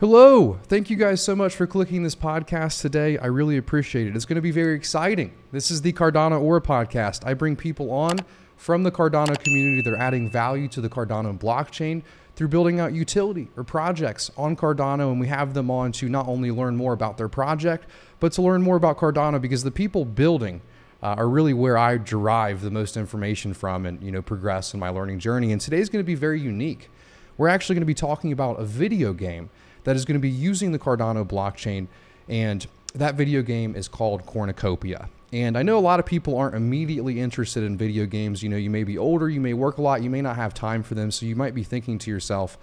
Hello. Thank you guys so much for clicking this podcast today. I really appreciate it. It's going to be very exciting. This is the Cardano Aura podcast. I bring people on from the Cardano community. They're adding value to the Cardano blockchain through building out utility or projects on Cardano. And we have them on to not only learn more about their project, but to learn more about Cardano because the people building uh, are really where I derive the most information from and, you know, progress in my learning journey. And today's going to be very unique. We're actually going to be talking about a video game that is going to be using the Cardano blockchain. And that video game is called Cornucopia. And I know a lot of people aren't immediately interested in video games. You know, you may be older, you may work a lot, you may not have time for them. So you might be thinking to yourself,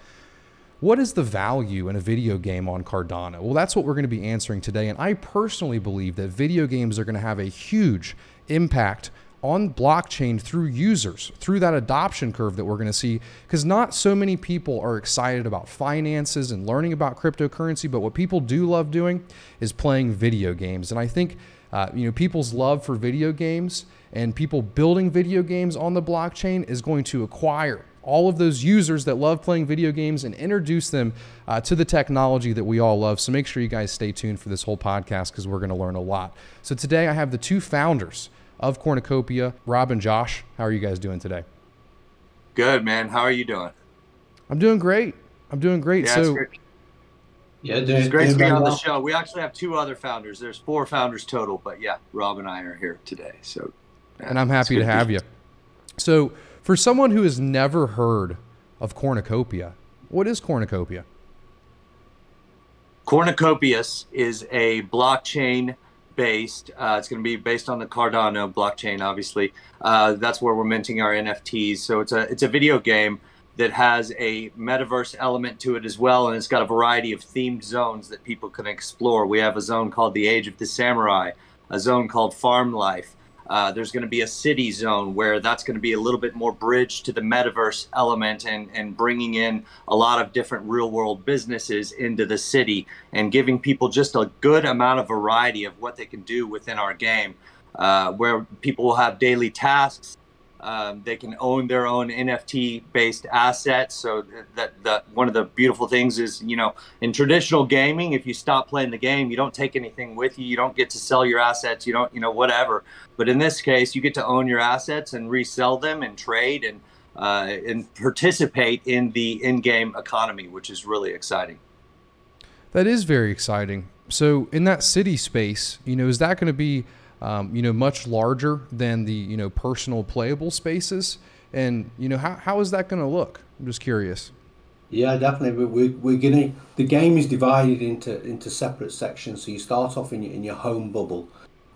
what is the value in a video game on Cardano? Well, that's what we're going to be answering today. And I personally believe that video games are going to have a huge impact on blockchain through users, through that adoption curve that we're going to see. Because not so many people are excited about finances and learning about cryptocurrency, but what people do love doing is playing video games. And I think, uh, you know, people's love for video games and people building video games on the blockchain is going to acquire all of those users that love playing video games and introduce them uh, to the technology that we all love. So make sure you guys stay tuned for this whole podcast because we're going to learn a lot. So today I have the two founders of Cornucopia. Rob and Josh, how are you guys doing today? Good, man. How are you doing? I'm doing great. I'm doing great. Yeah, so, it's, yeah, it's great to be on the show. We actually have two other founders. There's four founders total, but yeah, Rob and I are here today. So, yeah, and I'm happy to have you. So, for someone who has never heard of Cornucopia, what is Cornucopia? Cornucopias is a blockchain based. Uh, it's going to be based on the Cardano blockchain, obviously. Uh, that's where we're minting our NFTs. So it's a it's a video game that has a metaverse element to it as well, and it's got a variety of themed zones that people can explore. We have a zone called the Age of the Samurai, a zone called Farm Life, uh, there's going to be a city zone where that's going to be a little bit more bridge to the metaverse element and, and bringing in a lot of different real world businesses into the city and giving people just a good amount of variety of what they can do within our game. Uh, where people will have daily tasks um, they can own their own NFT based assets. So that, that one of the beautiful things is, you know, in traditional gaming, if you stop playing the game, you don't take anything with you. You don't get to sell your assets. You don't, you know, whatever. But in this case, you get to own your assets and resell them and trade and uh, and participate in the in-game economy, which is really exciting. That is very exciting. So in that city space, you know, is that going to be um, you know, much larger than the, you know, personal playable spaces. And, you know, how, how is that going to look? I'm just curious. Yeah, definitely. We're, we're going to, the game is divided into, into separate sections. So you start off in your, in your home bubble.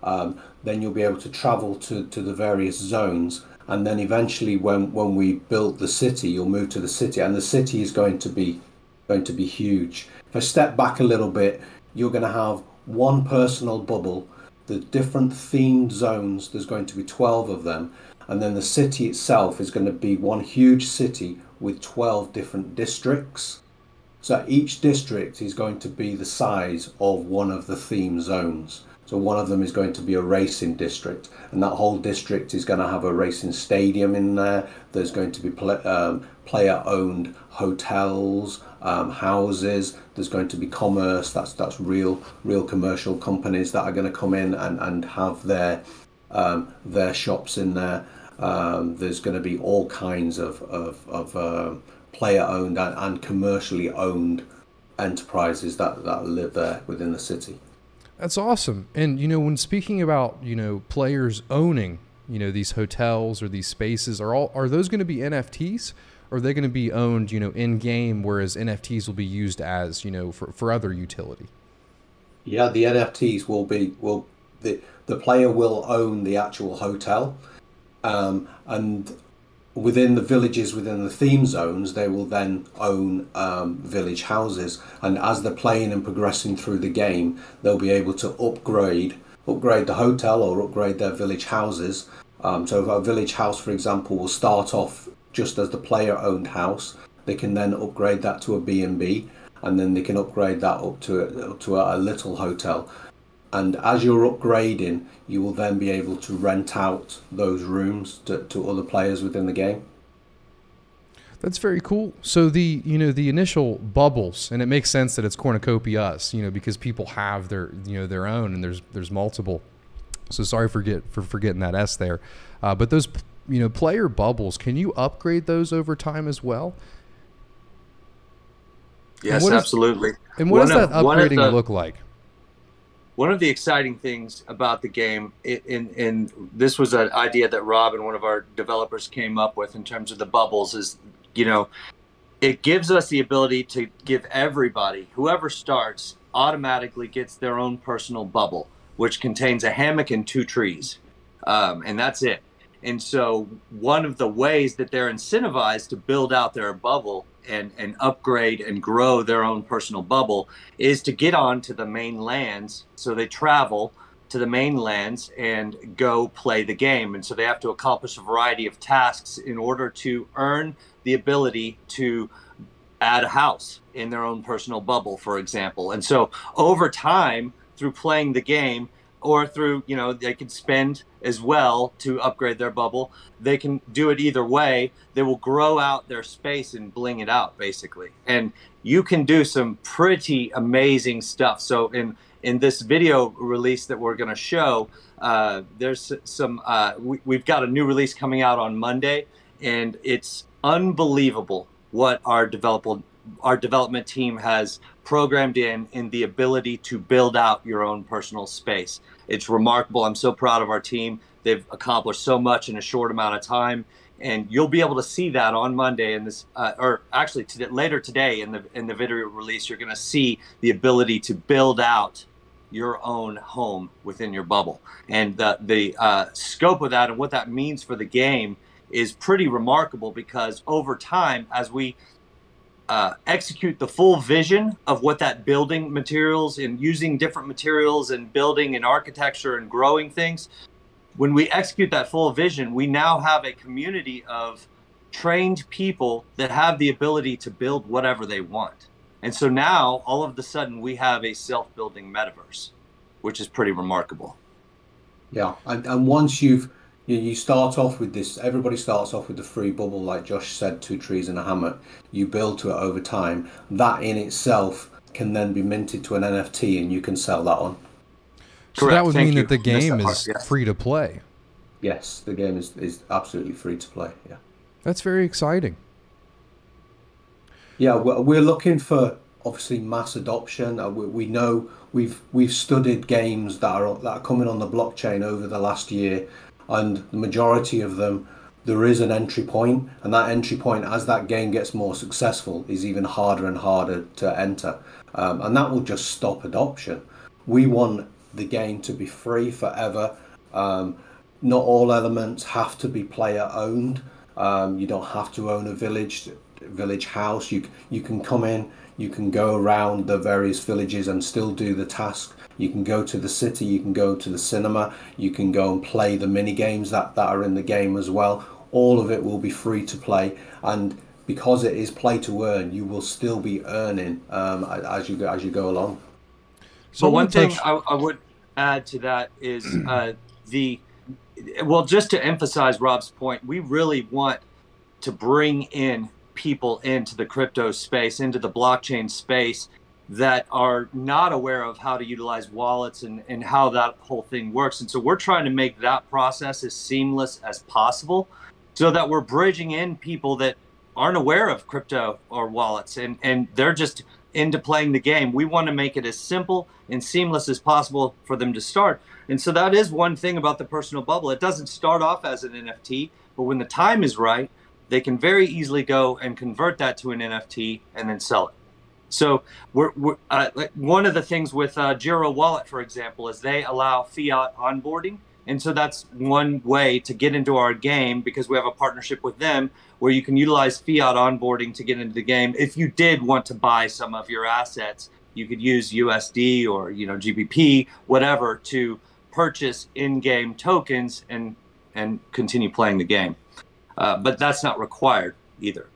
Um, then you'll be able to travel to, to the various zones. And then eventually when, when we build the city, you'll move to the city and the city is going to be, going to be huge. If I step back a little bit, you're going to have one personal bubble the different themed zones, there's going to be 12 of them, and then the city itself is going to be one huge city with 12 different districts. So each district is going to be the size of one of the theme zones. So one of them is going to be a racing district, and that whole district is going to have a racing stadium in there. There's going to be um, player-owned hotels, um, houses. There's going to be commerce. That's that's real real commercial companies that are going to come in and, and have their um, their shops in there. Um, there's going to be all kinds of of, of uh, player-owned and, and commercially owned enterprises that, that live there within the city. That's awesome. And you know, when speaking about you know players owning you know these hotels or these spaces, are all are those going to be NFTs? Or are they going to be owned, you know, in game, whereas NFTs will be used as, you know, for, for other utility? Yeah, the NFTs will be will the the player will own the actual hotel, um, and within the villages within the theme zones they will then own um, village houses. And as they're playing and progressing through the game they'll be able to upgrade upgrade the hotel or upgrade their village houses. Um, so a village house for example will start off just as the player owned house they can then upgrade that to a b&b and then they can upgrade that up to a, to a, a little hotel and as you're upgrading, you will then be able to rent out those rooms to, to other players within the game. That's very cool. So the you know the initial bubbles, and it makes sense that it's cornucopias, you know, because people have their you know their own, and there's there's multiple. So sorry for get for forgetting that S there, uh, but those you know player bubbles, can you upgrade those over time as well? Yes, absolutely. And what one does of, that upgrading the, look like? One of the exciting things about the game, in, in this was an idea that Rob and one of our developers came up with in terms of the bubbles, is you know, it gives us the ability to give everybody, whoever starts, automatically gets their own personal bubble, which contains a hammock and two trees, um, and that's it. And so, one of the ways that they're incentivized to build out their bubble and, and upgrade and grow their own personal bubble is to get on to the main lands. So they travel to the main lands and go play the game. And so they have to accomplish a variety of tasks in order to earn the ability to add a house in their own personal bubble, for example. And so over time, through playing the game, or through you know they can spend as well to upgrade their bubble. They can do it either way. They will grow out their space and bling it out basically. And you can do some pretty amazing stuff. So in in this video release that we're going to show uh, there's some uh, we, we've got a new release coming out on monday and it's unbelievable what our developer our development team has programmed in in the ability to build out your own personal space it's remarkable. I'm so proud of our team. They've accomplished so much in a short amount of time, and you'll be able to see that on Monday. In this, uh, or actually today, later today in the in the video release, you're going to see the ability to build out your own home within your bubble, and the the uh, scope of that and what that means for the game is pretty remarkable because over time, as we uh, execute the full vision of what that building materials and using different materials and building and architecture and growing things. When we execute that full vision we now have a community of trained people that have the ability to build whatever they want. And so now all of a sudden we have a self-building metaverse which is pretty remarkable. Yeah and, and once you've you, you start off with this everybody starts off with the free bubble like josh said two trees and a hammock you build to it over time. That in itself can then be minted to an nft and you can sell that on. So that would Thank mean you. that the game is yes. free to play. Yes the game is, is absolutely free to play yeah. That's very exciting. Yeah we're looking for obviously mass adoption. Uh, we know we've we've studied games that are that are coming on the blockchain over the last year and the majority of them there is an entry point and that entry point as that game gets more successful is even harder and harder to enter. Um, and that will just stop adoption. We want the game to be free forever. Um, not all elements have to be player owned um, you don't have to own a village village house. You you can come in you can go around the various villages and still do the task you can go to the city, you can go to the cinema, you can go and play the mini games that, that are in the game as well. All of it will be free to play, and because it is play to earn, you will still be earning um, as you go as you go along. So one thing I, I, would add to that is uh, the well, just to emphasize Rob's point, we really want to bring in people into the crypto space, into the blockchain space, that are not aware of how to utilize wallets and, and how that whole thing works. And so we're trying to make that process as seamless as possible so that we're bridging in people that aren't aware of crypto or wallets and, and they're just into playing the game. We want to make it as simple and seamless as possible for them to start. And so that is one thing about the personal bubble. It doesn't start off as an NFT, but when the time is right, they can very easily go and convert that to an NFT and then sell it. So we're, we're uh, one of the things with uh, Wallet, for example, is they allow fiat onboarding. And so that's one way to get into our game because we have a partnership with them where you can utilize fiat onboarding to get into the game. If you did want to buy some of your assets, you could use USD or you know GBP, whatever, to purchase in-game tokens and and continue playing the game. Uh, but that's not required either.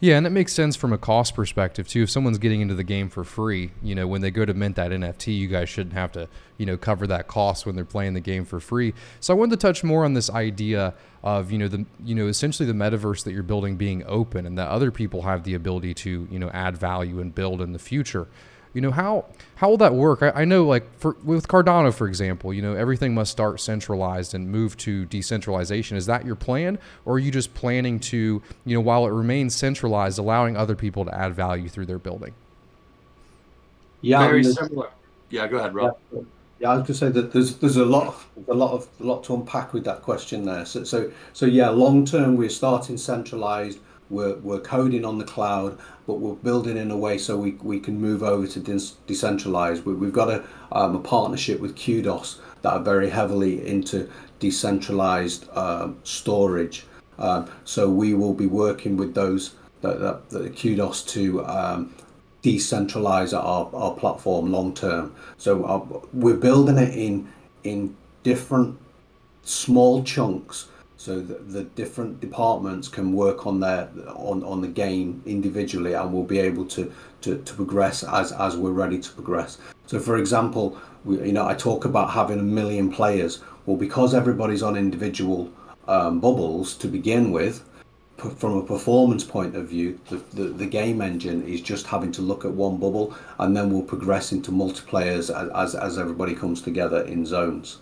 Yeah, and it makes sense from a cost perspective too. If someone's getting into the game for free, you know, when they go to mint that NFT, you guys shouldn't have to, you know, cover that cost when they're playing the game for free. So I wanted to touch more on this idea of, you know, the you know, essentially the metaverse that you're building being open and that other people have the ability to, you know, add value and build in the future you know how how will that work? I, I, know like for with cardano for example you know everything must start centralized and move to decentralization. Is that your plan? Or are you just planning to you know while it remains centralized allowing other people to add value through their building? Yeah very similar. Yeah go ahead rob. Yeah. Yeah, I was going to say that there's there's a lot a lot of a lot to unpack with that question there. So so so yeah, long term we're starting centralized we're, we're coding on the cloud, but we're building in a way so we, we can move over to de- decentralized. We, have got a, um, a partnership with Cudos that are very heavily into decentralized um, storage. Um, so we will be working with those that, that, that Cudos to um, decentralize our, our platform long term. So uh, we're building it in in different small chunks so the, the different departments can work on their on, on the game individually and we'll be able to, to, to progress as, as we're ready to progress. So for example we, you know i talk about having a million players. Well because everybody's on individual um, bubbles to begin with from a performance point of view the, the, the game engine is just having to look at one bubble and then we'll progress into multiplayers as, as, as everybody comes together in zones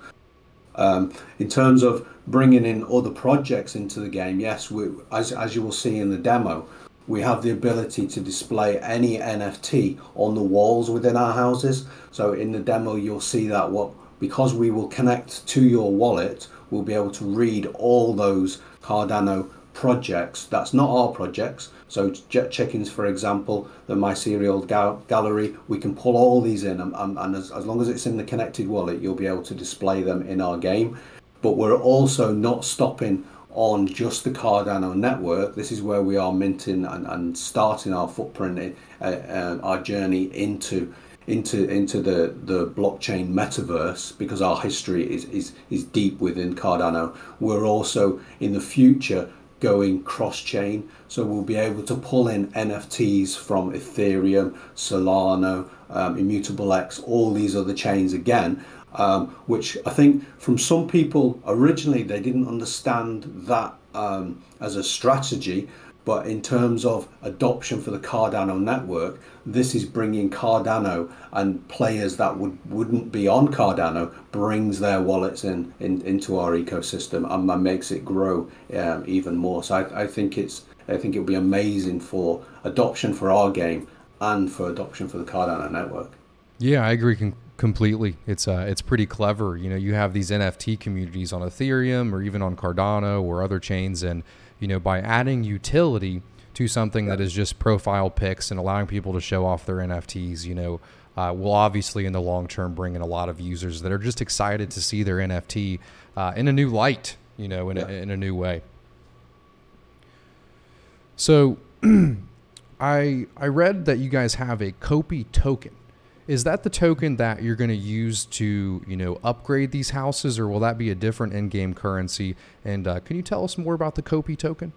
um, in terms of bringing in other projects into the game, yes, we, as, as you will see in the demo, we have the ability to display any NFT on the walls within our houses. So in the demo, you'll see that what because we will connect to your wallet, we'll be able to read all those Cardano projects. That's not our projects. So Jet Chickens, for example, the My Serial ga- gallery, we can pull all these in, and, and as, as long as it's in the connected wallet, you'll be able to display them in our game. But we're also not stopping on just the Cardano network. This is where we are minting and, and starting our footprint, in, uh, uh, our journey into into into the the blockchain metaverse because our history is is is deep within Cardano. We're also in the future going cross chain. So we'll be able to pull in NFTs from Ethereum, Solana, um, Immutable X, all these other chains again. Um, which I think from some people originally they didn't understand that um, as a strategy, but in terms of adoption for the Cardano network, this is bringing Cardano and players that would, wouldn't be on Cardano brings their wallets in, in into our ecosystem and makes it grow um, even more. So I, I think it's I think it would be amazing for adoption for our game and for adoption for the Cardano network. Yeah, I agree com- completely. It's uh, it's pretty clever. You know, you have these NFT communities on Ethereum or even on Cardano or other chains, and you know, by adding utility to something that is just profile pics and allowing people to show off their NFTs, you know, uh, will obviously in the long term bring in a lot of users that are just excited to see their NFT uh, in a new light, you know, in, yeah. a, in a new way. So, I I read that you guys have a Copi token. Is that the token that you're going to use to, you know, upgrade these houses, or will that be a different in-game currency? And uh, can you tell us more about the Copi token?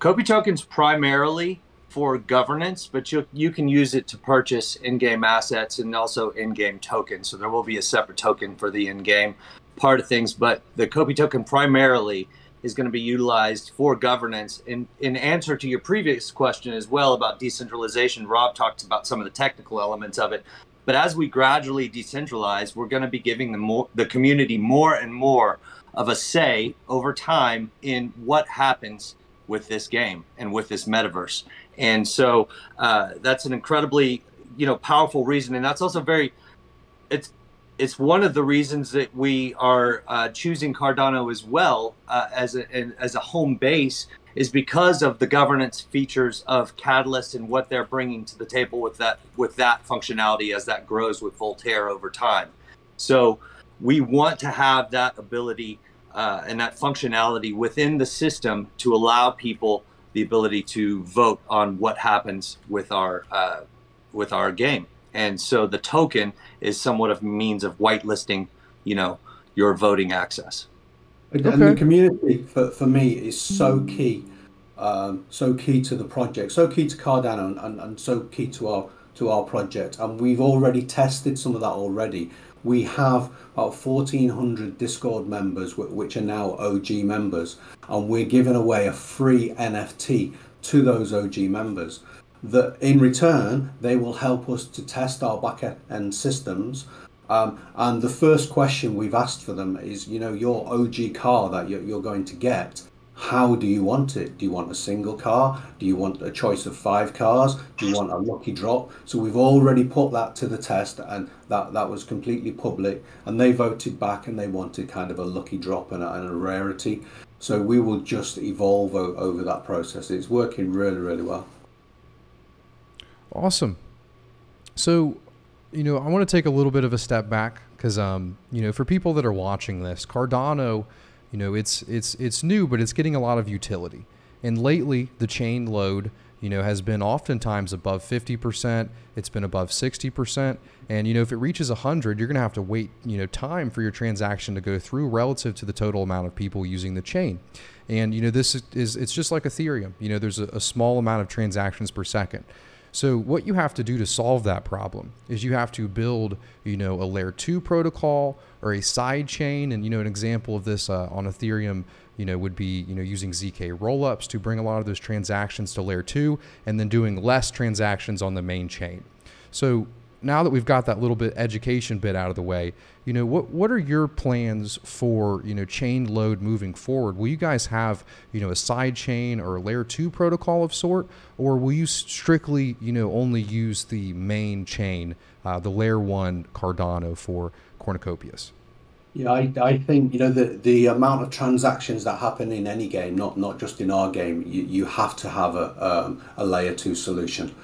Copi token's primarily for governance, but you you can use it to purchase in-game assets and also in-game tokens. So there will be a separate token for the in-game part of things, but the Copi token primarily is going to be utilized for governance. In in answer to your previous question as well about decentralization, Rob talked about some of the technical elements of it. But as we gradually decentralize, we're going to be giving the more the community more and more of a say over time in what happens with this game and with this metaverse. And so uh, that's an incredibly you know powerful reason, and that's also very it's it's one of the reasons that we are uh, choosing Cardano as well uh, as a as a home base is because of the governance features of Catalyst and what they're bringing to the table with that with that functionality as that grows with Voltaire over time. So we want to have that ability uh, and that functionality within the system to allow people the ability to vote on what happens with our uh, with our game and so the token is somewhat of a means of whitelisting, you know, your voting access. And okay. the community for, for me is so key um, so key to the project, so key to Cardano, and, and, and so key to our to our project. And we've already tested some of that already. We have about 1,400 Discord members, which are now OG members, and we're giving away a free NFT to those OG members. That in return, they will help us to test our back end systems. Um, and the first question we've asked for them is, you know, your OG car that you're, you're going to get how do you want it? Do you want a single car? Do you want a choice of five cars? Do you want a lucky drop? So we've already put that to the test, and that that was completely public. And they voted back, and they wanted kind of a lucky drop and a, and a rarity. So we will just evolve o- over that process. It's working really, really well. Awesome. So, you know, I want to take a little bit of a step back because, um, you know, for people that are watching this, Cardano you know, it's it's it's new, but it's getting a lot of utility. And lately, the chain load, you know, has been oftentimes above 50%. It's been above 60%. And, you know, if it reaches 100, you're going to have to wait, you know, time for your transaction to go through relative to the total amount of people using the chain. And, you know, this is, it's just like Ethereum. You know, there's a, a small amount of transactions per second. So what you have to do to solve that problem is you have to build, you know, a layer two protocol or a side chain. And you know, an example of this uh, on Ethereum, you know, would be you know using zk rollups to bring a lot of those transactions to layer two, and then doing less transactions on the main chain. So now that we've got that little bit education bit out of the way, you know, what what are your plans for, you know, chain load moving forward? Will you guys have, you know, a side chain or a layer 2 protocol of sort or will you strictly, you know, only use the main chain, uh, the layer 1 Cardano for Cornucopias? Yeah, I, I think you know the the amount of transactions that happen in any game, not not just in our game, you, you have to have a um, a layer two solution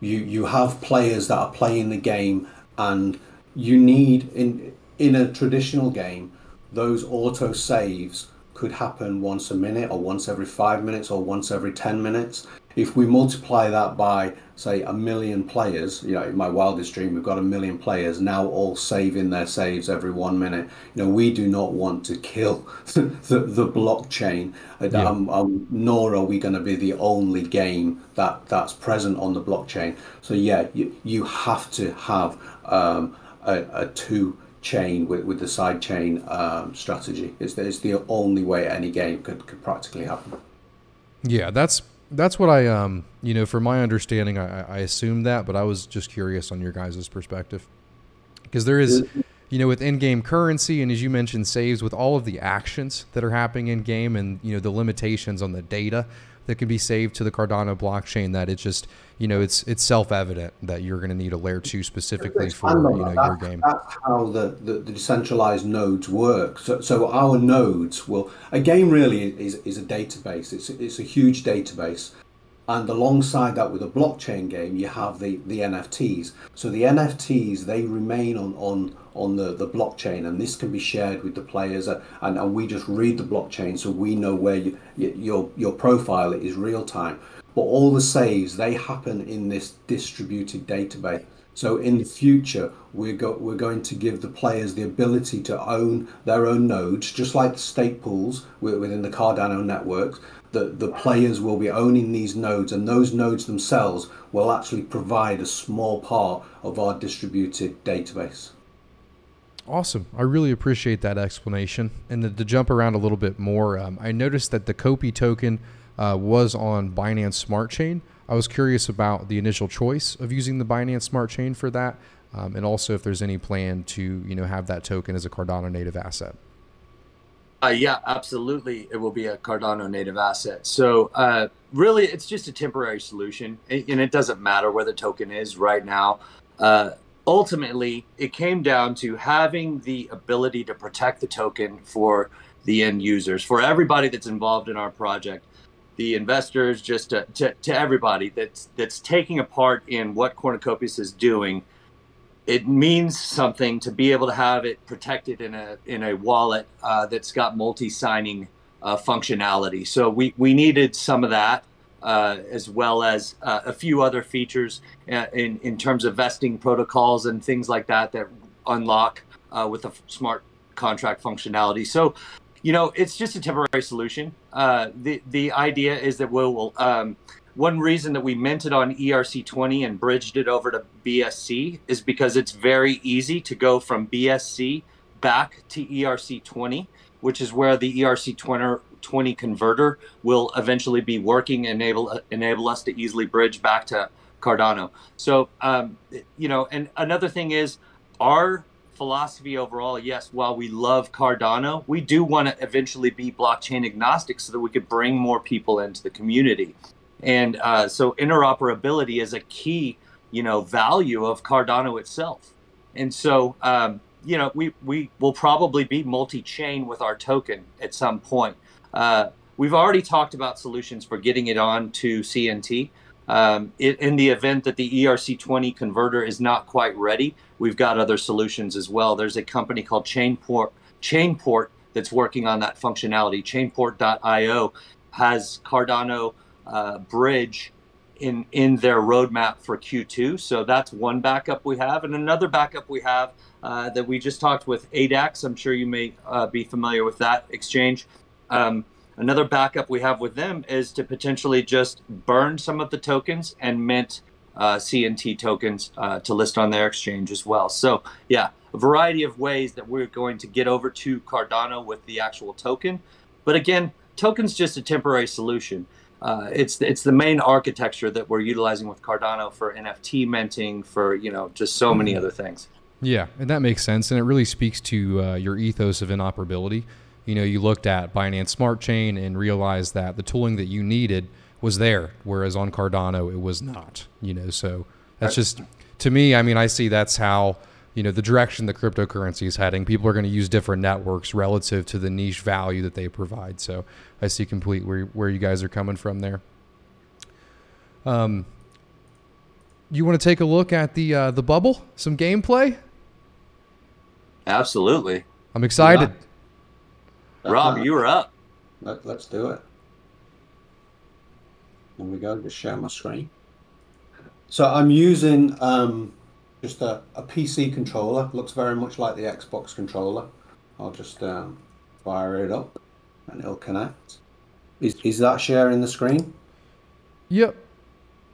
you you have players that are playing the game and you need in in a traditional game those auto saves could happen once a minute or once every 5 minutes or once every 10 minutes. If we multiply that by say a million players you know in my wildest dream we've got a million players now all saving their saves every one minute. You know we do not want to kill the, the blockchain. Yeah. um, um, nor are we going to be the only game that that's present on the blockchain. So yeah you, you have to have um, a, a two chain with, with the side chain um, strategy. It's, it's the only way any game could, could practically happen. Yeah that's that's what I um you know for my understanding I, I assumed that, but I was just curious on your guys' perspective. Because there is you know with in-game currency and as you mentioned saves with all of the actions that are happening in game and you know the limitations on the data that can be saved to the Cardano blockchain that it's just you know it's it's self-evident that you're going to need a layer 2 specifically for you know that, your game. that's how the, the, the, decentralized nodes work. So, so our nodes will a game really is, is a database. It's, it's a huge database and alongside that with a blockchain game you have the the nfts so the nfts they remain on on on the, the blockchain and this can be shared with the players uh, and, and we just read the blockchain so we know where you, your your profile is real time. But all the saves they happen in this distributed database. So in the future we're, go, we're going to give the players the ability to own their own nodes just like the stake pools within the cardano networks the, the players will be owning these nodes and those nodes themselves will actually provide a small part of our distributed database Awesome. I really appreciate that explanation. And to, to jump around a little bit more, um, I noticed that the COPI token uh, was on Binance Smart Chain. I was curious about the initial choice of using the Binance Smart Chain for that, um, and also if there's any plan to you know have that token as a Cardano native asset. Uh, yeah, absolutely. It will be a Cardano native asset. So uh, really, it's just a temporary solution, and it doesn't matter where the token is right now. Uh, ultimately, it came down to having the ability to protect the token for the end users, for everybody that's involved in our project, the investors, just to, to, to everybody that's that's taking a part in what Cornucopias is doing. It means something to be able to have it protected in a in a wallet uh, that's got multi-signing uh, functionality. So we we needed some of that uh, as well as uh, a few other features uh, in, in terms of vesting protocols and things like that that unlock uh, with the smart contract functionality. So you know, it's just a temporary solution. The the idea is that we'll um, one reason that we minted on ERC20 and bridged it over to BSC is because it's very easy to go from BSC back to ERC20, which is where the ERC20 converter will eventually be working, enable enable us to easily bridge back to Cardano. So, um, you know, and another thing is our philosophy overall, yes, while we love Cardano, we do want to eventually be blockchain agnostic so that we could bring more people into the community. And uh, so interoperability is a key, you know, value of Cardano itself. And so, um, you know, we, we will probably be multi-chain with our token at some point. Uh, we've already talked about solutions for getting it on to CNT. Um, it, in the event that the ERC20 converter is not quite ready, we've got other solutions as well. There's a company called Chainport, Chainport that's working on that functionality. Chainport.io has Cardano uh, bridge in in their roadmap for Q2. So that's one backup we have, and another backup we have uh, that we just talked with ADAX. I'm sure you may uh, be familiar with that exchange. Um, another backup we have with them is to potentially just burn some of the tokens and mint uh, CNT tokens uh, to list on their exchange as well. So yeah, a variety of ways that we're going to get over to Cardano with the actual token. But again, token's just a temporary solution uh, it's it's the main architecture that we're utilizing with Cardano for NFT minting, for you know just so many other things. Yeah, and that makes sense, and it really speaks to uh, your ethos of interoperability. You know, you looked at Binance Smart Chain and realized that the tooling that you needed was there, whereas on Cardano it was not. You know, so that's just to me. I mean, I see that's how you know the direction the cryptocurrency is heading. People are going to use different networks relative to the niche value that they provide. So I see complete where where you guys are coming from there. Um, you want to take a look at the uh, the bubble, some gameplay? Absolutely. I'm excited. Yeah. Rob, you are up. Let, let's do it. Here we go. Just share my screen. So I'm using um, just a, a PC controller. Looks very much like the Xbox controller. I'll just um, fire it up and it'll connect. Is, is that sharing the screen? Yep.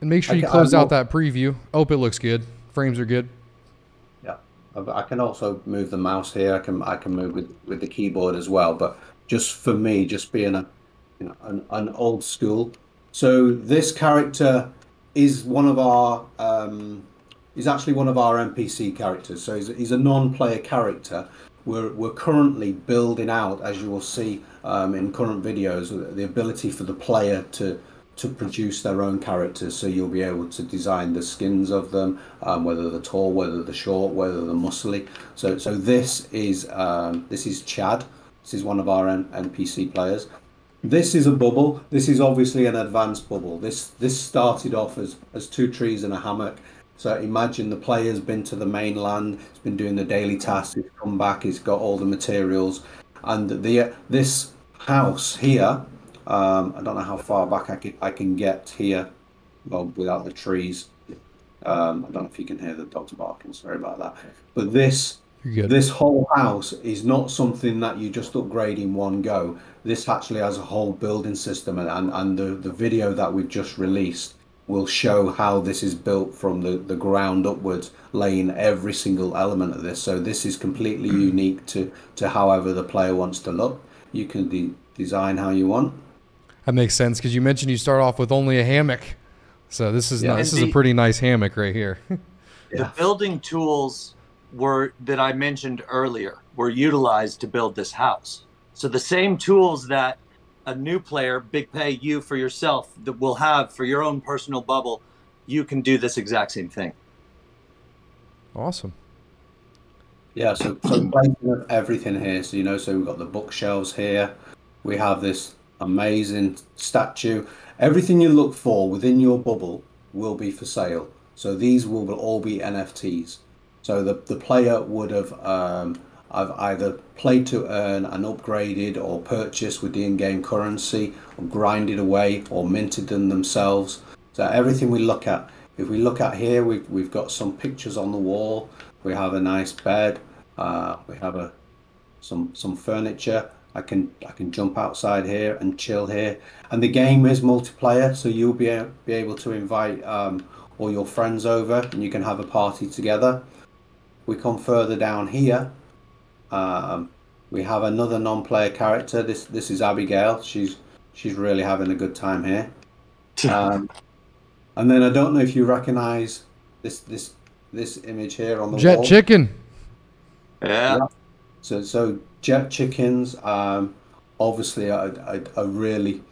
And make sure you close out that preview. Oh, it looks good. Frames are good. Yeah. I can also move the mouse here. I can I can move with, with the keyboard as well. But just for me, just being a you know an, an old school. So this character is one of our um, He's actually one of our NPC characters, so he's, he's a non-player character. We're, we're currently building out, as you will see um, in current videos, the ability for the player to to produce their own characters. So you'll be able to design the skins of them, um, whether they're tall, whether they're short, whether they're muscly. So so this is um, this is Chad. This is one of our NPC players. This is a bubble. This is obviously an advanced bubble. This this started off as, as two trees and a hammock. So imagine the player's been to the mainland, he's been doing the daily tasks, he's come back, he's got all the materials, and the this house here, um, I don't know how far back I can, I can get here, well, without the trees. Um, I don't know if you can hear the dogs barking. Sorry about that. But this this whole house is not something that you just upgrade in one go. This actually has a whole building system, and, and, and the, the video that we've just released will show how this is built from the, the ground upwards, laying every single element of this. So this is completely hmm. unique to, to however the player wants to look. You can de- design how you want. That makes sense because you mentioned you start off with only a hammock. So this is yeah. this is a pretty nice hammock right here. the building tools were that I mentioned earlier were utilized to build this house. So the same tools that a new player, Big Pey, you for yourself, that will have for your own personal bubble, you can do this exact same thing. Awesome. Yeah, so, so placing everything here. So, you know, so we've got the bookshelves here. We have this amazing statue. Everything you look for within your bubble will be for sale. So these will all be NFTs. So the, the player would have um, I've either played to earn and upgraded or purchased with the in-game currency or grinded away or minted them themselves. So everything we look at, if we look at here, we've, we've got some pictures on the wall. We have a nice bed. Uh, we have a some some furniture. I can I can jump outside here and chill here. And the game is multiplayer, so you'll be a, be able to invite um, all your friends over, and you can have a party together. We come further down here. Um, we have another non-player character. This this is Abigail. She's she's really having a good time here. Um, and then I don't know if you recognise this this this image here on the Jet wall. chicken. Yeah. So, so Jet Chickens, um, obviously a, a, a really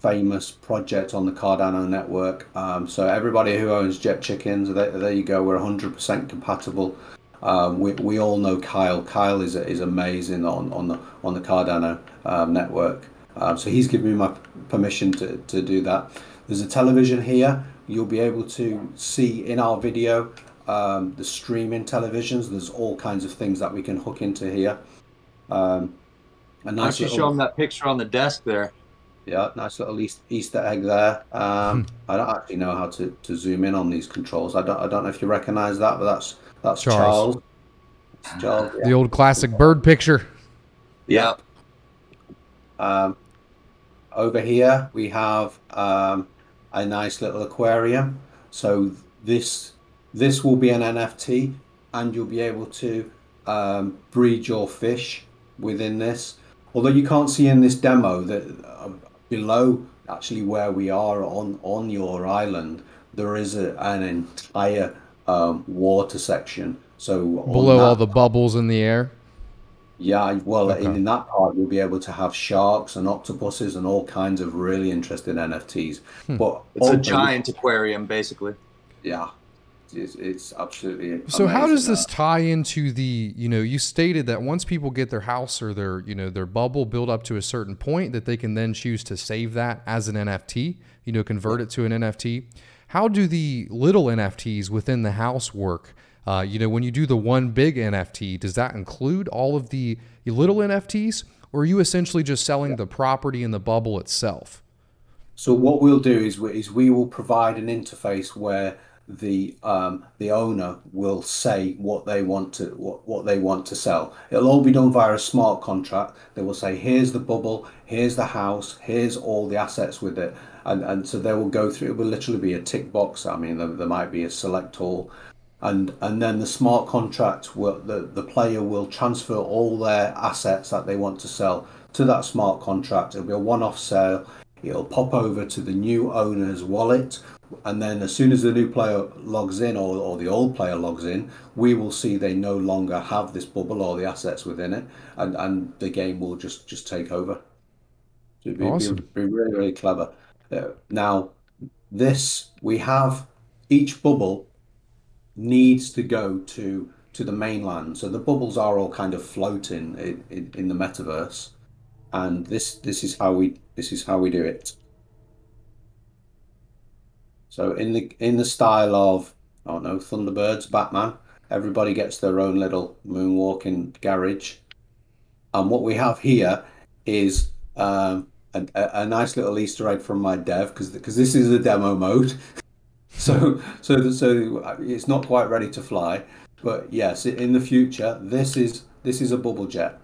famous project on the Cardano network. Um, so everybody who owns Jet Chickens, there, there you go. We're 100% compatible. Um, we, we all know Kyle. Kyle is is amazing on, on the on the Cardano um, network. Um, so he's given me my permission to, to do that. There's a television here. You'll be able to see in our video um, the streaming televisions. There's all kinds of things that we can hook into here. Um, a Why nice don't you show them that picture on the desk there? yeah, nice little Easter egg there. Um, I don't actually know how to, to zoom in on these controls. I don't I don't know if you recognise that, but that's that's Charles. Charles. Charles. yeah. The old classic bird picture. Yep. Um, over here we have um, a nice little aquarium. So this this will be an NFT, and you'll be able to um, breed your fish within this. Although you can't see in this demo that uh, below actually where we are on on your island, there is a, an entire um, water section. So on Below all the bubbles in the air. yeah, well, Okay. in, in that part, you'll be able to have sharks and octopuses and all kinds of really interesting NFTs. But It's a also- giant aquarium, basically. yeah, it's, it's absolutely. So how does amazing, this tie into the, you know, you stated that once people get their house or their, you know, their bubble built up to a certain point that they can then choose to save that as an NFT, you know, convert it to an NFT. How do the little NFTs within the house work? Uh, you know, when you do the one big NFT, does that include all of the little NFTs or are you essentially just selling the property and the bubble itself? So what we'll do is we, is we will provide an interface where the um, the owner will say what they want to what, what they want to sell. It'll all be done via a smart contract. They will say, here's the bubble, here's the house, here's all the assets with it, and and so they will go through. It will literally be a tick box. I mean, there, there might be a select all, and and then the smart contract will the the player will transfer all their assets that they want to sell to that smart contract. It'll be a one-off sale. It'll pop over to the new owner's wallet, and then as soon as the new player logs in or, or the old player logs in, we will see they no longer have this bubble or the assets within it, and, and the game will just just take over. It'd be, Awesome. be, be really really clever. Uh, now, this we have each bubble needs to go to to the mainland. So the bubbles are all kind of floating in, in, in the metaverse, and this this is how we this is how we do it. So in the in the style of I don't know Thunderbirds, Batman, everybody gets their own little moonwalking garage, and what we have here is um, a, a, nice little Easter egg from my dev because because this is a demo mode. So, so, so it's not quite ready to fly, but yes, in the future, this is this is a bubble jet,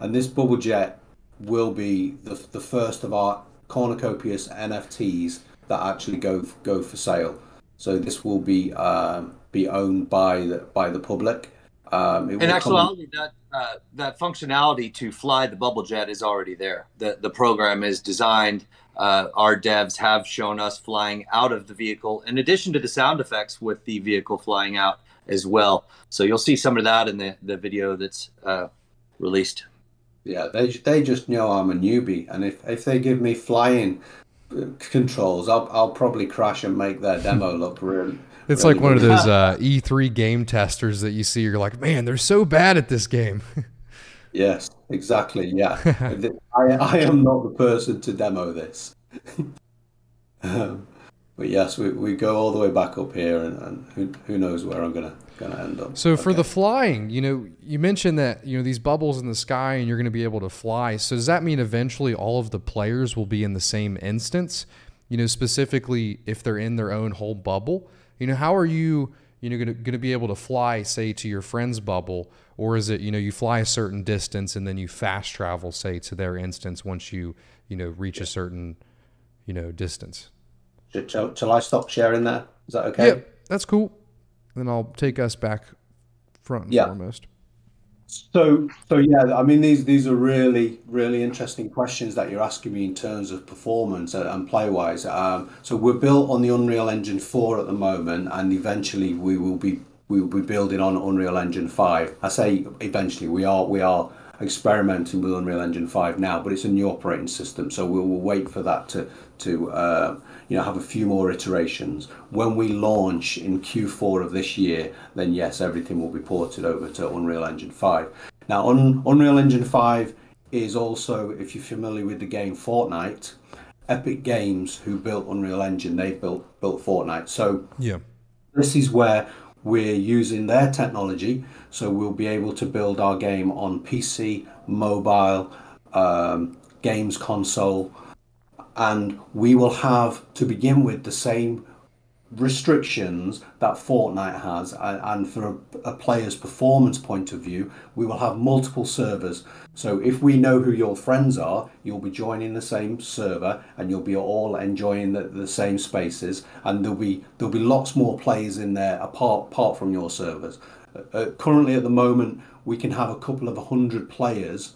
and this bubble jet will be the, the first of our Cornucopias NFTs that actually go go for sale. So this will be um, be owned by the by the public. Um, it In will come- actuality, that uh, that functionality to fly the bubble jet is already there. The the program is designed. Uh, our devs have shown us flying out of the vehicle, in addition to the sound effects with the vehicle flying out as well. So you'll see some of that in the the video that's uh, released. Yeah, they they just know I'm a newbie, and if if they give me flying uh, controls, I'll I'll probably crash and make their demo look really. It's really like one of those uh, E3 game testers that you see. You're like, man, they're so bad at this game. Yes, exactly. Yeah, I I am not the person to demo this. um, but yes, we, we go all the way back up here, and, and who who knows where I'm gonna gonna end up. So for Okay. the flying, you know, you mentioned that you know these bubbles in the sky, and you're going to be able to fly. So does that mean eventually all of the players will be in the same instance? You know, specifically if they're in their own whole bubble. You know, how are you you know going to be able to fly say to your friend's bubble? Or is it you know you fly a certain distance and then you fast travel say to their instance once you you know reach a certain you know distance? Shall, shall i stop sharing that? Is that okay? Yeah that's cool. Then i'll take us back front and yeah. foremost so, so yeah, I mean these these are really really interesting questions that you're asking me in terms of performance and play wise. Um, so we're built on the Unreal Engine four at the moment, and eventually we will be we will be building on Unreal Engine five. I say eventually we are we are experimenting with Unreal Engine five now, but it's a new operating system, so we will wait for that to to uh, you know have a few more iterations. When we launch in Q4 of this year, then yes, everything will be ported over to Unreal Engine 5. Now, Un- Unreal Engine 5 is also, if you're familiar with the game Fortnite, Epic Games, who built Unreal Engine, they built built Fortnite. So yeah, this is where we're using their technology, so we'll be able to build our game on PC, mobile, um, games console and we will have to begin with the same restrictions that Fortnite has, and for a, player's performance point of view, we will have multiple servers. So if we know who your friends are, you'll be joining the same server, and you'll be all enjoying the, the same spaces, and there'll be there'll be lots more players in there apart apart from your servers. Uh, currently, at the moment, we can have a couple of hundred players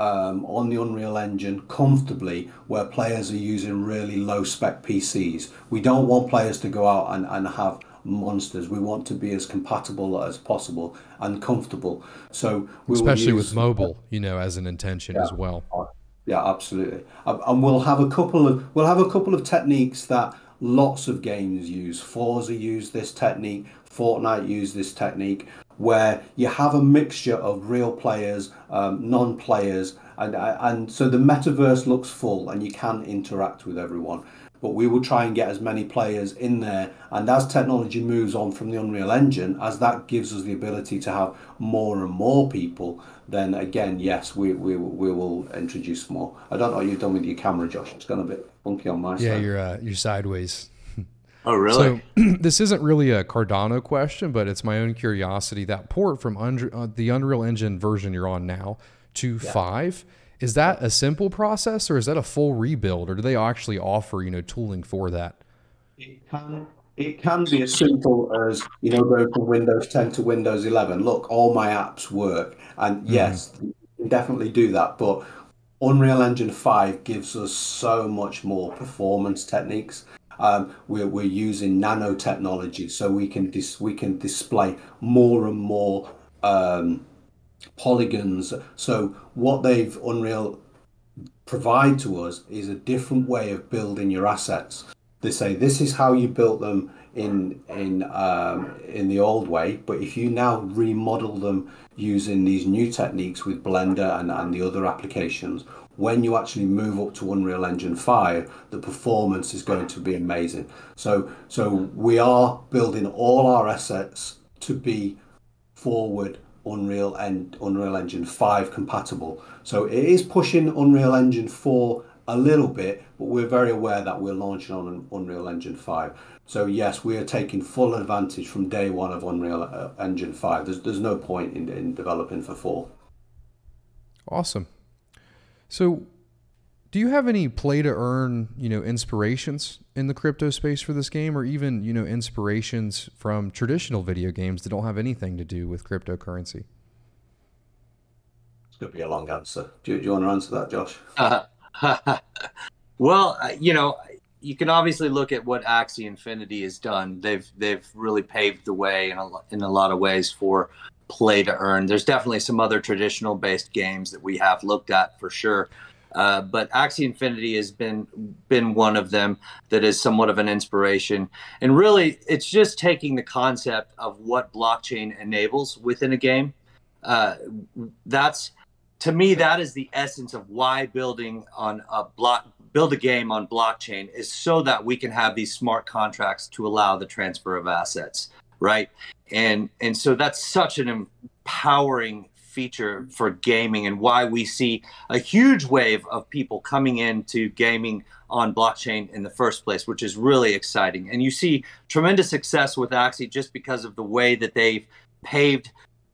um, on the Unreal Engine comfortably where players are using really low spec PCs. We don't want players to go out and, and have monsters. We want to be as compatible as possible and comfortable. So especially use, with mobile, you know, as an intention yeah, as well. Yeah, absolutely. And we'll have a couple of we'll have a couple of techniques that lots of games use. Forza use this technique. Fortnite use this technique where you have a mixture of real players, um, non-players, and and so the metaverse looks full, and you can interact with everyone. But we will try and get as many players in there, and as technology moves on from the Unreal Engine, as that gives us the ability to have more and more people, then again, yes, we we, we will introduce more. I don't know what you've done with your camera, Josh. It's gone a bit funky on my yeah, side. You're uh, you're sideways. Oh, really? So this isn't really a Cardano question, but it's my own curiosity. That port from under, uh, the Unreal Engine version you're on now to yeah. five, is that a simple process or is that a full rebuild, or do they actually offer you know tooling for that? It can it can be as simple as you know go from Windows 10 to Windows 11. Look, all my apps work, and mm-hmm. yes, mm. you can definitely do that, but Unreal Engine 5 gives us so much more performance techniques um, we're, we're using nanotechnology so we can dis- we can display more and more um, polygons. So what they've Unreal provide to us is a different way of building your assets. They say this is how you built them in in um, in the old way, but if you now remodel them using these new techniques with Blender and, and the other applications, when you actually move up to Unreal Engine 5, the performance is going to be amazing. So, so we are building all our assets to be forward Unreal and Unreal Engine 5 compatible. So it is pushing Unreal Engine 4 a little bit, but we're very aware that we're launching on an Unreal Engine 5. So yes, we are taking full advantage from day one of Unreal uh, Engine 5. There's, there's no point in, in developing for 4. Awesome. So, do you have any play to earn, you know, inspirations in the crypto space for this game, or even you know inspirations from traditional video games that don't have anything to do with cryptocurrency? It's going to be a long answer. Do you, do you want to answer that, Josh? Uh, well, you know, you can obviously look at what Axie Infinity has done. They've they've really paved the way in a, in a lot of ways for play to earn. There's definitely some other traditional based games that we have looked at for sure. Uh, but Axie Infinity has been been one of them that is somewhat of an inspiration. And really, it's just taking the concept of what blockchain enables within a game. Uh, that's to me that is the essence of why building on a block build a game on blockchain is so that we can have these smart contracts to allow the transfer of assets right and and so that's such an empowering feature for gaming and why we see a huge wave of people coming into gaming on blockchain in the first place, which is really exciting. And you see tremendous success with Axie just because of the way that they've paved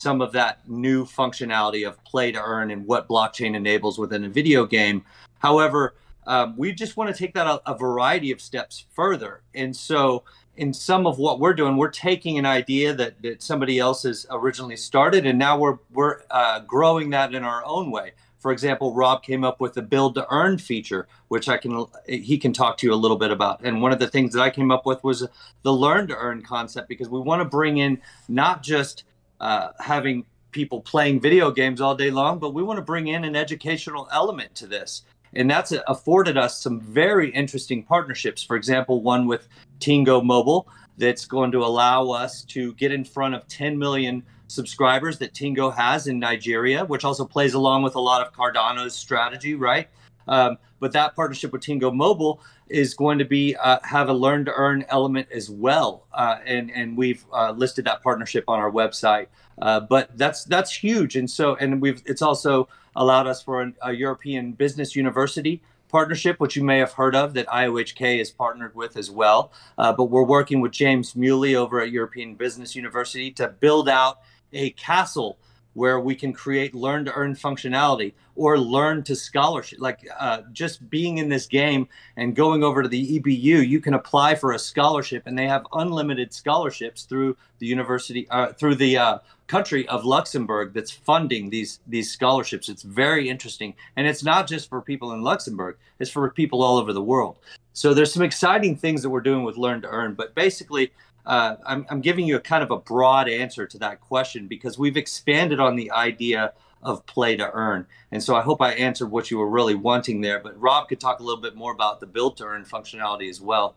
some of that new functionality of play to earn and what blockchain enables within a video game. However, um, we just want to take that a, a variety of steps further. And so, in some of what we're doing, we're taking an idea that, that somebody else has originally started, and now we're we're uh, growing that in our own way. For example, Rob came up with the build to earn feature, which I can he can talk to you a little bit about. And one of the things that I came up with was the learn to earn concept because we want to bring in not just uh, having people playing video games all day long, but we want to bring in an educational element to this. And that's afforded us some very interesting partnerships. For example, one with Tingo Mobile that's going to allow us to get in front of 10 million subscribers that Tingo has in Nigeria, which also plays along with a lot of Cardano's strategy, right? Um, but that partnership with Tingo Mobile is going to be uh, have a learn to earn element as well, uh, and and we've uh, listed that partnership on our website. Uh, but that's that's huge, and so and we've it's also allowed us for an, a European Business University partnership, which you may have heard of, that IOHK is partnered with as well. Uh, but we're working with James Muley over at European Business University to build out a castle where we can create learn to earn functionality or learn to scholarship. Like uh, just being in this game and going over to the ebu you can apply for a scholarship and they have unlimited scholarships through the university uh, through the uh, country of luxembourg that's funding these these scholarships. It's very interesting. And it's not just for people in luxembourg. It's for people all over the world. So there's some exciting things that we're doing with learn to earn. But basically uh, I'm, I'm giving you a kind of a broad answer to that question because we've expanded on the idea of play to earn. And so I hope I answered what you were really wanting there. But Rob could talk a little bit more about the build to earn functionality as well.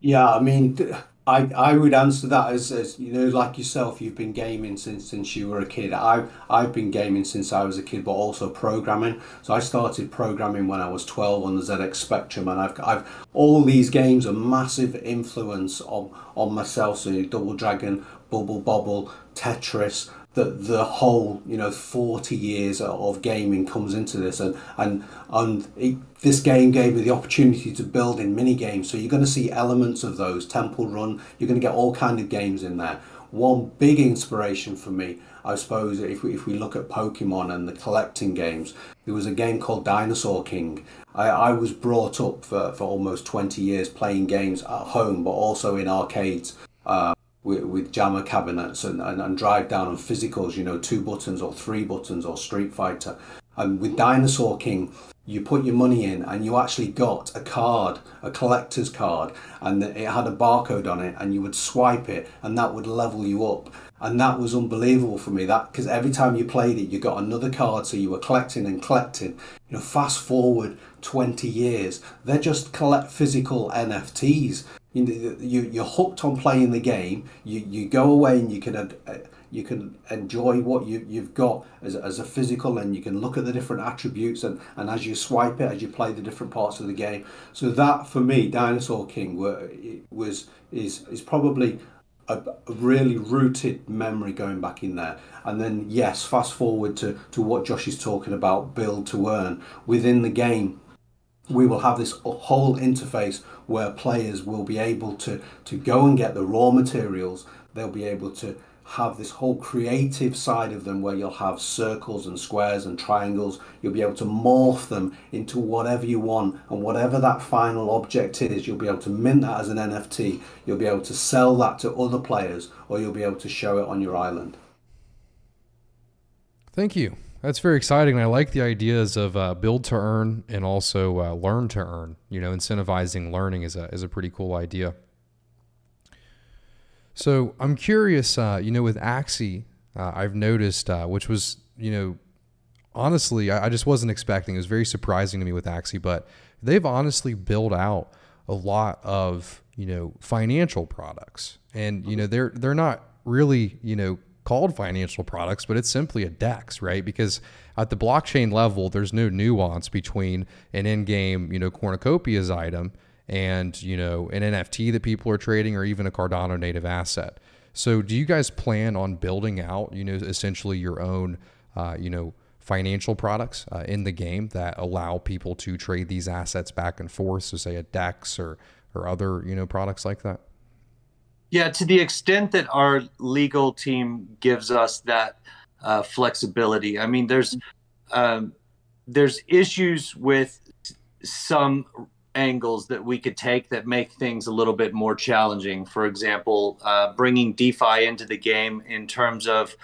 Yeah, I mean, I, I would answer that as, as you know, like yourself, you've been gaming since since you were a kid. I I've been gaming since I was a kid, but also programming. So I started programming when I was twelve on the ZX Spectrum, and I've I've all these games are massive influence on on myself. So Double Dragon, Bubble Bobble, Tetris, the the whole you know 40 years of gaming comes into this. And and and it, this game gave me the opportunity to build in mini games. So you're going to see elements of those temple run. You're going to get all kind of games in there. One big inspiration for me i suppose if we, if we look at pokemon and the collecting games there was a game called dinosaur king. I, I was brought up for, for almost 20 years playing games at home but also in arcades. Uh, with, with JAMMA cabinets and, and, and drive down on physicals, you know, two buttons or three buttons or Street Fighter. And with Dinosaur King, you put your money in and you actually got a card, a collector's card, and it had a barcode on it, and you would swipe it, and that would level you up. And that was unbelievable for me. That because every time you played it, you got another card, so you were collecting and collecting. You know, fast forward 20 years, they're just collect physical NFTs you, know, you you're hooked on playing the game. You you go away and you can uh, you can enjoy what you you've got as, as a physical, and you can look at the different attributes and and as you swipe it, as you play the different parts of the game. So that for me, Dinosaur King were, was is is probably a, really rooted memory going back in there. And then yes, fast forward to to what Josh is talking about, build to earn within the game we will have this whole interface where players will be able to, to go and get the raw materials. They'll be able to have this whole creative side of them where you'll have circles and squares and triangles. You'll be able to morph them into whatever you want, and whatever that final object is, you'll be able to mint that as an NFT. You'll be able to sell that to other players, or you'll be able to show it on your island. Thank you. That's very exciting. I like the ideas of uh, build to earn and also uh, learn to earn. You know, incentivizing learning is a is a pretty cool idea. So I'm curious. Uh, you know, with Axie, uh, I've noticed, uh, which was you know, honestly, I, I, just wasn't expecting. It was very surprising to me with Axie, but they've honestly built out a lot of you know financial products, and you know they're they're not really you know called financial products, but it's simply a DEX, right? Because at the blockchain level, there's no nuance between an in-game, you know, cornucopias item and, you know, an NFT that people are trading or even a Cardano native asset. So, do you guys plan on building out, you know, essentially your own, uh, you know, financial products uh, in the game that allow people to trade these assets back and forth? So, say a DEX or or other, you know, products like that. Yeah, to the extent that our legal team gives us that uh, flexibility. I mean, there's um, there's issues with some angles that we could take that make things a little bit more challenging. For example, uh, bringing DeFi into the game in terms of,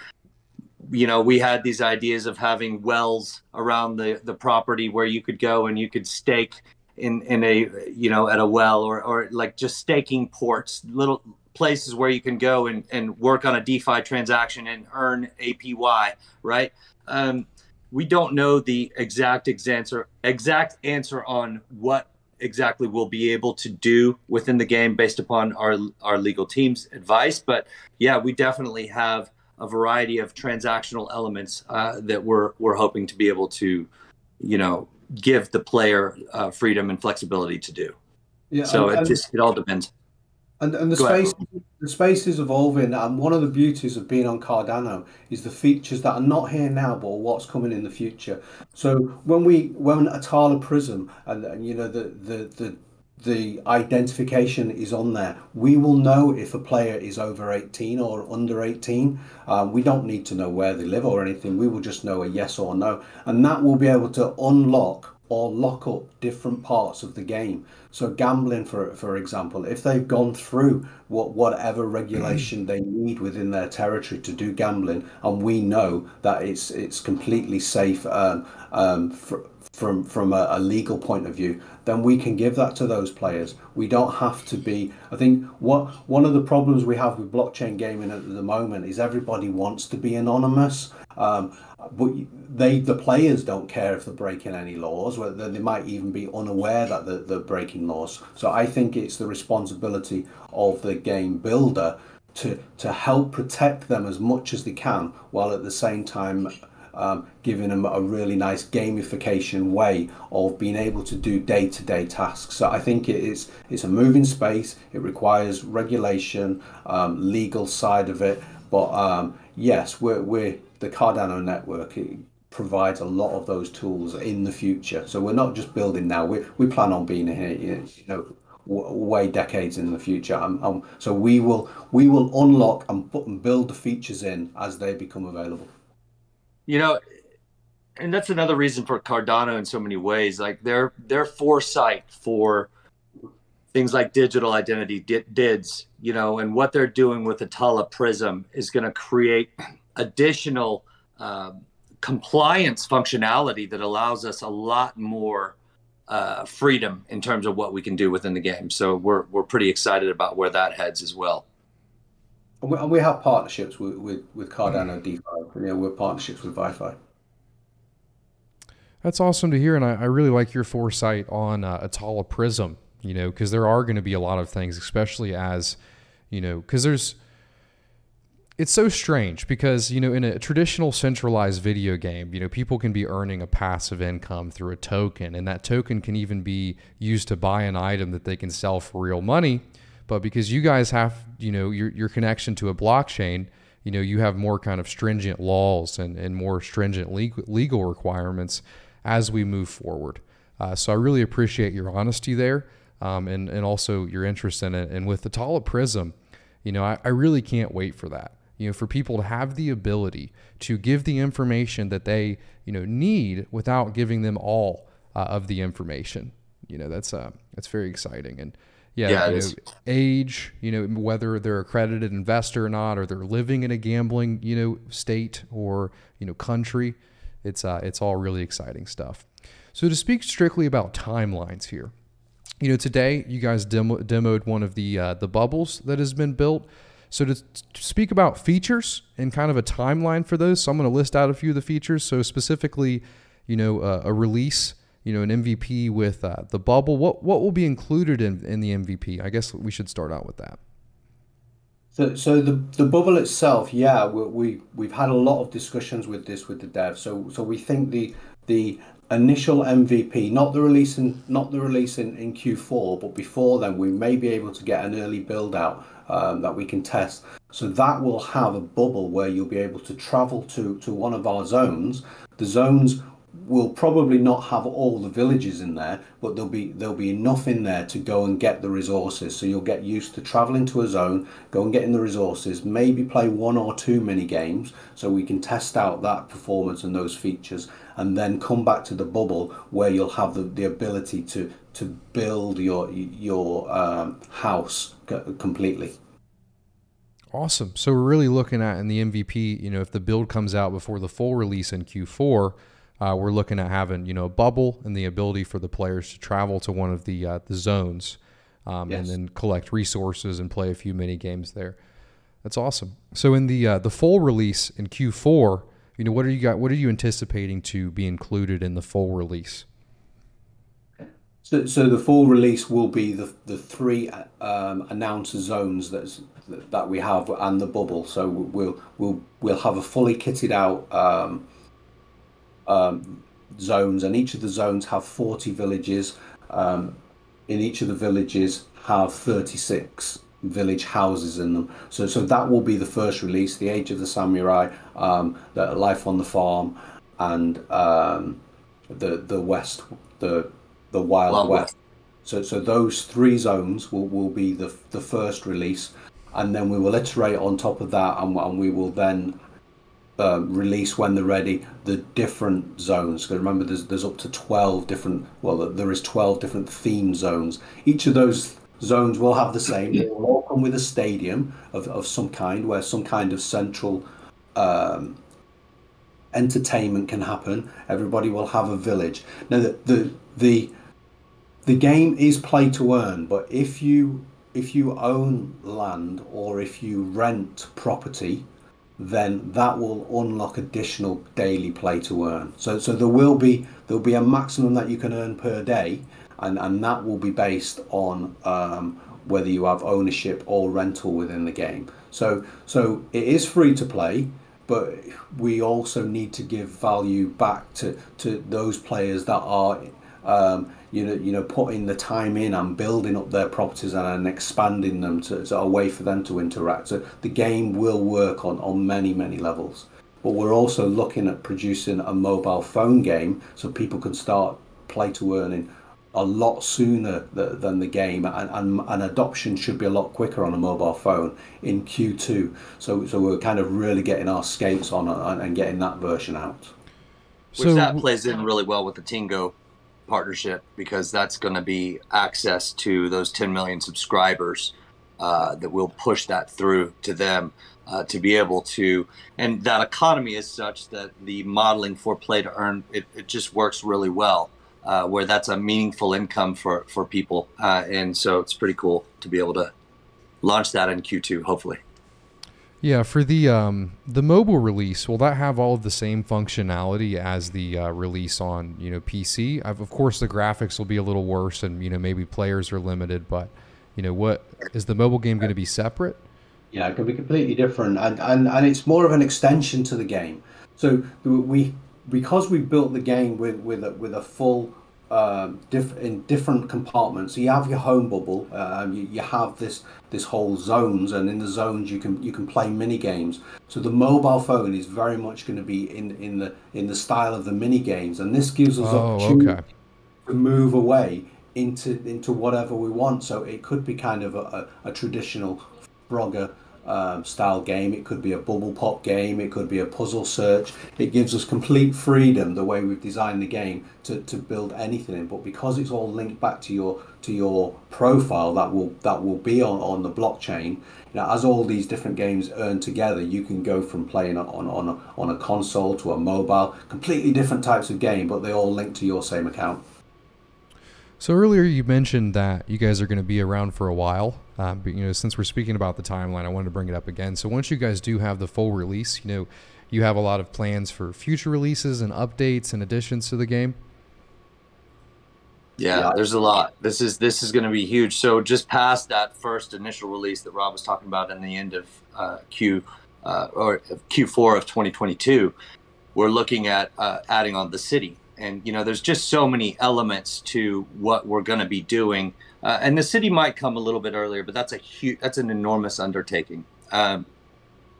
you know, we had these ideas of having wells around the, the property where you could go and you could stake in, in a, you know, at a well or, or like just staking ports, little places where you can go and, and work on a DeFi transaction and earn APY, right? Um, we don't know the exact answer exact answer on what exactly we'll be able to do within the game based upon our our legal team's advice. But yeah, we definitely have a variety of transactional elements uh, that we're we're hoping to be able to, you know, give the player uh, freedom and flexibility to do. Yeah. So it just it all depends. And, and the Go space ahead. the space is evolving, and one of the beauties of being on Cardano is the features that are not here now, but what's coming in the future. So when we when Atala Prism and, and you know the the the the identification is on there. We will know if a player is over 18 or under 18. Um, we don't need to know where they live or anything. We will just know a yes or no. And that will be able to unlock or lock up different parts of the game. So gambling, for for example, if they've gone through what whatever regulation they need within their territory to do gambling, and we know that it's it's completely safe um, um, from from a, a, legal point of view, then we can give that to those players. We don't have to be. I think what one of the problems we have with blockchain gaming at the moment is everybody wants to be anonymous. Um, but they the players don't care if they're breaking any laws whether they might even be unaware that they're, they're breaking laws so i think it's the responsibility of the game builder to to help protect them as much as they can while at the same time um, giving them a really nice gamification way of being able to do day-to-day tasks. So I think it is it's a moving space. It requires regulation, um, legal side of it. But um, yes, we're, we're the Cardano network It, provides a lot of those tools in the future. So we're not just building now. We we plan on being here, you know, way decades in the future. Um, um, so we will we will unlock and put and build the features in as they become available. You know, and that's another reason for Cardano in so many ways. Like their their foresight for things like digital identity DIDs, you know, and what they're doing with Atala Prism is going to create additional um, compliance functionality that allows us a lot more uh, freedom in terms of what we can do within the game. So we're we're pretty excited about where that heads as well. And we, and we have partnerships with, with, with Cardano DeFi. You know, we're partnerships with VyFi. That's awesome to hear, and I, I really like your foresight on uh, Atala Prism. You know, because there are going to be a lot of things, especially as you know, because there's it's so strange because you know in a traditional centralized video game you know people can be earning a passive income through a token and that token can even be used to buy an item that they can sell for real money. But because you guys have you know your, your connection to a blockchain you know you have more kind of stringent laws and, and more stringent legal, legal requirements as we move forward. Uh, so i really appreciate your honesty there um, and, and also your interest in it and with the Atala Prism you know I, I really can't wait for that you know, for people to have the ability to give the information that they, you know, need without giving them all uh, of the information. You know, that's uh, that's very exciting. And yeah, yeah you know, age, you know, whether they're accredited investor or not, or they're living in a gambling, you know, state or you know country, it's uh, it's all really exciting stuff. So to speak strictly about timelines here, you know, today you guys demo- demoed one of the uh, the bubbles that has been built. So to, speak about features and kind of a timeline for those, so I'm going to list out a few of the features. So specifically, you know, uh, a release, you know, an MVP with uh, the bubble. What what will be included in in the MVP? I guess we should start out with that. So, so the, the bubble itself, yeah, we, we we've had a lot of discussions with this with the dev. So so we think the the initial MVP, not the release in not the release in, in Q4, but before then, we may be able to get an early build out um, that we can test. So that will have a bubble where you'll be able to travel to to one of our zones. The zones will probably not have all the villages in there, but there'll be there'll be enough in there to go and get the resources. So you'll get used to traveling to a zone, go and getting the resources, maybe play one or two mini games so we can test out that performance and those features, and then come back to the bubble where you'll have the, the ability to to build your your um, house completely. Awesome. So we're really looking at in the MVP, you know, if the build comes out before the full release in Q4 uh, we're looking at having you know a bubble and the ability for the players to travel to one of the uh, the zones, um, yes. and then collect resources and play a few mini games there. That's awesome. So in the uh, the full release in Q4, you know what are you got? What are you anticipating to be included in the full release? So, so the full release will be the the three um, announcer zones that's that we have and the bubble. So we'll we'll we'll have a fully kitted out. Um, um, zones, and each of the zones have 40 villages. Um, in each of the villages have 36 village houses in them. So, so that will be the first release: The Age of the Samurai, um, the Life on the Farm, and um, the the West, the the Wild West. West. So, so those three zones will, will be the the first release, and then we will iterate on top of that, and, and we will then um, release when they're ready the different zones. Because remember, there's there's up to twelve different. Well, there is twelve different theme zones. Each of those zones will have the same. They will all come with a stadium of, of some kind, where some kind of central um, entertainment can happen. Everybody will have a village. Now, the the the, the game is play to earn, but if you if you own land or if you rent property then that will unlock additional daily play to earn. So, so there will be there'll be a maximum that you can earn per day, and, and that will be based on um, whether you have ownership or rental within the game. So, so it is free to play, but we also need to give value back to, to those players that are um, you know, you know, putting the time in and building up their properties and, and expanding them to, to, a way for them to interact. So the game will work on, on many, many levels. But we're also looking at producing a mobile phone game so people can start play to earning a lot sooner than the game and, and, and, adoption should be a lot quicker on a mobile phone in Q2 so so we're kind of really getting our skates on and, and getting that version out which so, that plays in really well with the Tingo partnership because that's going to be access to those 10 million subscribers uh, that will push that through to them uh, to be able to and that economy is such that the modeling for play to earn it, it just works really well uh, where that's a meaningful income for for people uh, and so it's pretty cool to be able to launch that in q2 hopefully yeah, for the um, the mobile release, will that have all of the same functionality as the uh, release on you know PC? I've, of course, the graphics will be a little worse, and you know maybe players are limited. But you know, what is the mobile game going to be separate? Yeah, it can be completely different, and, and and it's more of an extension to the game. So we because we built the game with with a, with a full um, diff- in different compartments. So you have your home bubble. Um, you, you have this this whole zones, and in the zones you can you can play mini games. So the mobile phone is very much going to be in in the in the style of the mini games, and this gives us oh, opportunity okay. to move away into into whatever we want. So it could be kind of a, a, a traditional Frogger um, style game. It could be a bubble pop game. It could be a puzzle search. It gives us complete freedom the way we've designed the game to, to build anything in. But because it's all linked back to your to your profile that will that will be on, on the blockchain. You know, as all these different games earn together, you can go from playing on on a, on a console to a mobile, completely different types of game, but they all link to your same account. So earlier you mentioned that you guys are going to be around for a while. Uh, but you know, since we're speaking about the timeline, I wanted to bring it up again. So once you guys do have the full release, you know, you have a lot of plans for future releases and updates and additions to the game. Yeah, there's a lot. This is this is going to be huge. So just past that first initial release that Rob was talking about in the end of uh, Q uh, or Q4 of 2022, we're looking at uh, adding on the city and you know, there's just so many elements to what we're going to be doing. Uh, and the city might come a little bit earlier, but that's a huge, that's an enormous undertaking. Um,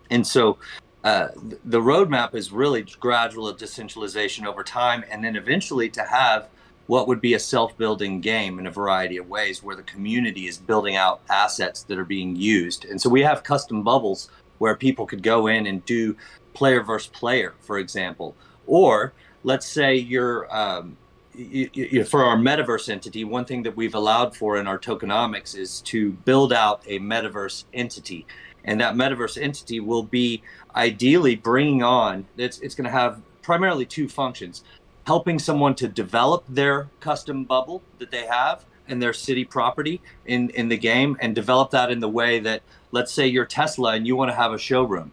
and so uh, the roadmap is really gradual decentralization over time, and then eventually to have what would be a self-building game in a variety of ways where the community is building out assets that are being used. And so we have custom bubbles where people could go in and do player versus player, for example. Or let's say you're um, you, you, for our metaverse entity, one thing that we've allowed for in our tokenomics is to build out a metaverse entity. And that metaverse entity will be ideally bringing on, it's, it's going to have primarily two functions helping someone to develop their custom bubble that they have in their city property in, in the game and develop that in the way that, let's say you're Tesla and you want to have a showroom.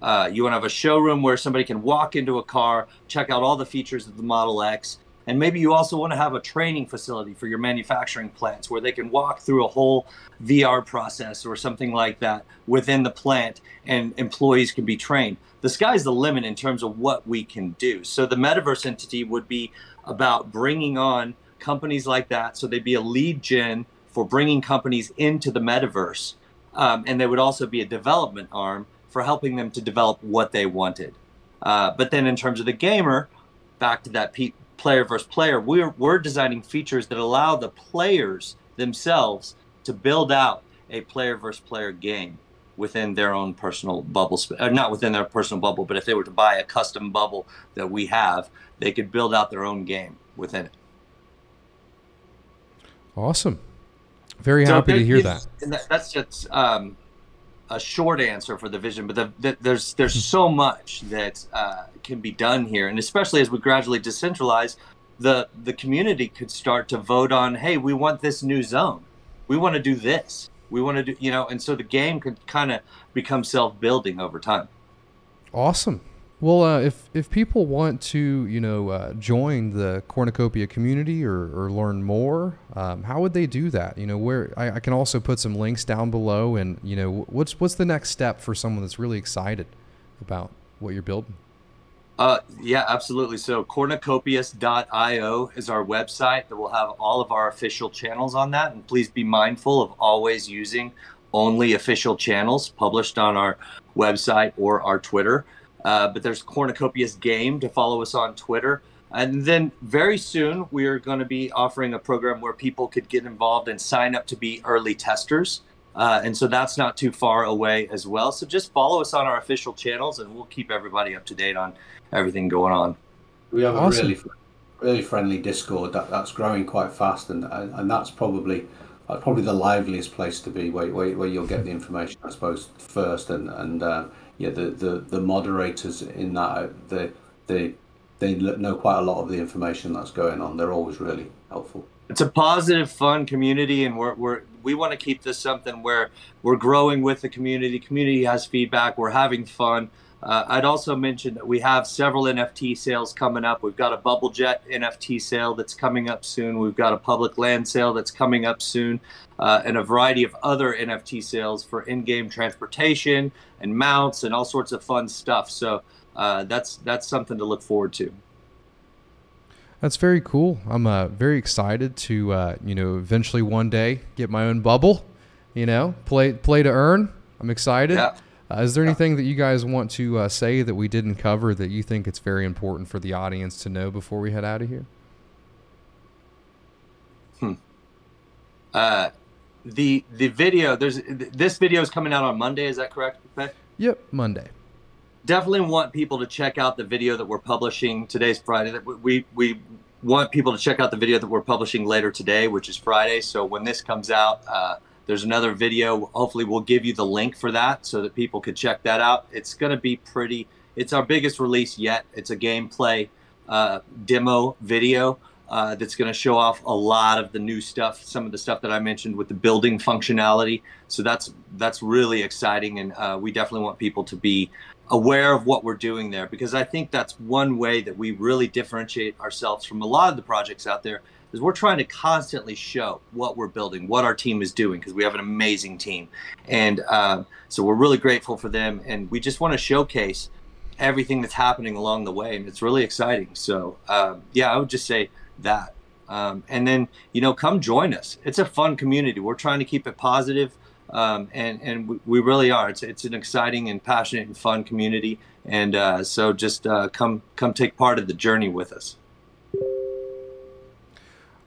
Uh, you want to have a showroom where somebody can walk into a car, check out all the features of the Model X, and maybe you also want to have a training facility for your manufacturing plants where they can walk through a whole VR process or something like that within the plant and employees can be trained. The sky's the limit in terms of what we can do. So the metaverse entity would be about bringing on companies like that. So they'd be a lead gen for bringing companies into the metaverse. Um, and they would also be a development arm for helping them to develop what they wanted. Uh, but then in terms of the gamer, back to that pe- player versus player, we're, we're designing features that allow the players themselves to build out a player versus player game within their own personal bubble, or not within their personal bubble, but if they were to buy a custom bubble that we have, they could build out their own game within it. Awesome. Very so happy to hear that. that. That's just um, a short answer for the vision, but the, the, there's there's so much that uh, can be done here, and especially as we gradually decentralize, the the community could start to vote on, hey, we want this new zone, we want to do this, we want to do, you know, and so the game could kind of become self building over time. Awesome. Well, uh, if if people want to, you know, uh, join the cornucopia community or, or learn more, um, how would they do that? You know, where I, I, can also put some links down below, and you know, what's what's the next step for someone that's really excited about what you're building? Uh, yeah, absolutely. So cornucopias.io is our website that will have all of our official channels on that, and please be mindful of always using only official channels published on our website or our Twitter. Uh, but there's Cornucopias Game to follow us on Twitter. And then very soon, we are going to be offering a program where people could get involved and sign up to be early testers. Uh, and so that's not too far away as well. So just follow us on our official channels and we'll keep everybody up to date on everything going on. We have awesome. a really, really friendly Discord that, that's growing quite fast. And, and that's probably uh, probably the liveliest place to be where, where, where you'll get the information, I suppose, first. And, and uh, yeah, the, the, the moderators in that uh, they they they know quite a lot of the information that's going on. They're always really helpful. It's a positive, fun community, and we're, we're we want to keep this something where we're growing with the community. Community has feedback. We're having fun. Uh, I'd also mention that we have several NFT sales coming up. We've got a Bubble Jet NFT sale that's coming up soon. We've got a public land sale that's coming up soon, uh, and a variety of other NFT sales for in-game transportation and mounts and all sorts of fun stuff. So uh, that's that's something to look forward to. That's very cool. I'm uh, very excited to uh, you know eventually one day get my own bubble. You know, play play to earn. I'm excited. Yeah. Uh, is there anything that you guys want to uh, say that we didn't cover that you think it's very important for the audience to know before we head out of here? Hmm. Uh, the the video there's this video is coming out on Monday. Is that correct? Yep, Monday. Definitely want people to check out the video that we're publishing. Today's Friday. That we we want people to check out the video that we're publishing later today, which is Friday. So when this comes out uh, there's another video. Hopefully, we'll give you the link for that so that people could check that out. It's going to be pretty. It's our biggest release yet. It's a gameplay uh, demo video uh, that's going to show off a lot of the new stuff, some of the stuff that I mentioned with the building functionality. So that's that's really exciting, and uh, we definitely want people to be aware of what we're doing there because I think that's one way that we really differentiate ourselves from a lot of the projects out there is we're trying to constantly show what we're building, what our team is doing, because we have an amazing team. And um, so we're really grateful for them. And we just want to showcase everything that's happening along the way, and it's really exciting. So um, yeah, I would just say that. Um, and then you know, come join us. It's a fun community. We're trying to keep it positive, um, and and we, we, really are. It's it's an exciting and passionate and fun community. And uh, so just uh, come come take part of the journey with us.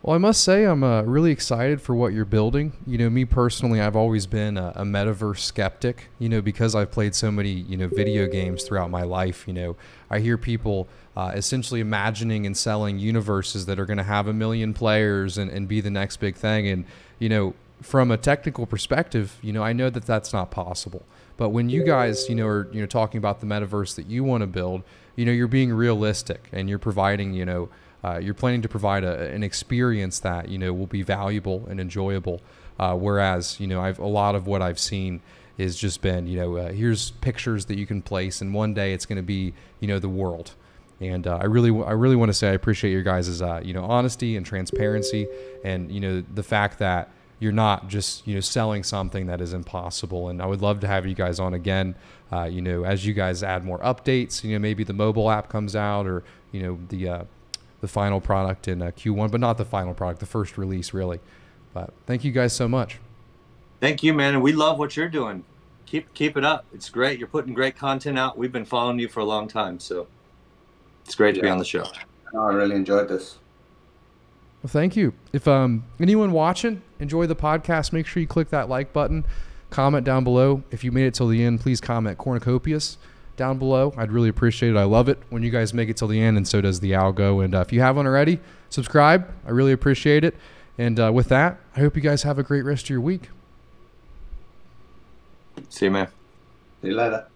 Well, I must say I'm uh, really excited for what you're building. You know, me personally, I've always been a, a, metaverse skeptic. You know, because I've played so many you know video games throughout my life. You know, I hear people uh, essentially imagining and selling universes that are going to have a million players and, and be the next big thing. And you know, from a technical perspective, you know, I know that that's not possible. But when you guys, you know, are you know talking about the metaverse that you want to build, you know, you're being realistic and you're providing, you know uh, you're planning to provide a, an experience that you know will be valuable and enjoyable. Uh, whereas you know I've a lot of what I've seen is just been you know uh, here's pictures that you can place, and one day it's going to be you know the world. And uh, I really, I really want to say I appreciate your guys' uh, you know honesty and transparency, and you know the fact that you're not just you know selling something that is impossible. And I would love to have you guys on again. Uh, you know, as you guys add more updates, you know maybe the mobile app comes out, or you know the uh, the final product in uh, Q1, but not the final product, the first release, really. But thank you guys so much. Thank you, man. And we love what you're doing. Keep keep it up. It's great. You're putting great content out. We've been following you for a long time, so it's great yeah. to be on the show. No, I really enjoyed this. Well, thank you. If um, anyone watching enjoy the podcast, make sure you click that like button, comment down below. If you made it till the end, please comment cornucopias down below. I'd really appreciate it. I love it when you guys make it till the end, and so does the algo. And uh, if you haven't already, subscribe. I really appreciate it. And uh, with that, I hope you guys have a great rest of your week. See you, man. See you later.